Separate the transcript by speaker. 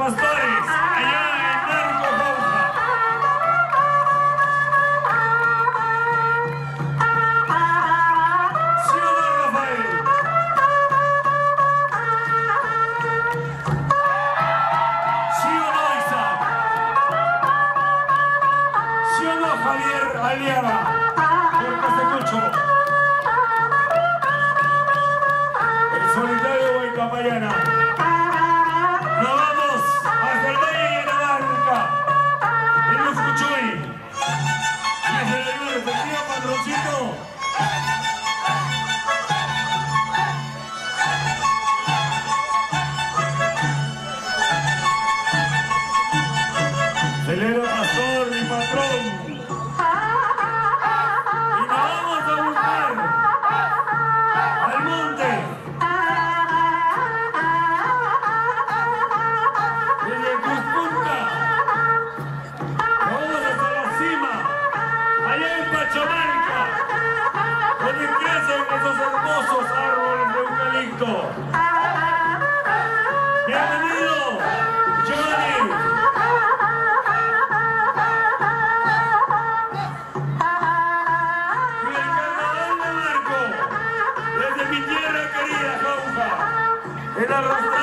Speaker 1: pastores. Bienvenido, Johnny. Y el de Marco, desde mi tierra querida, Jauja, el arrastrado.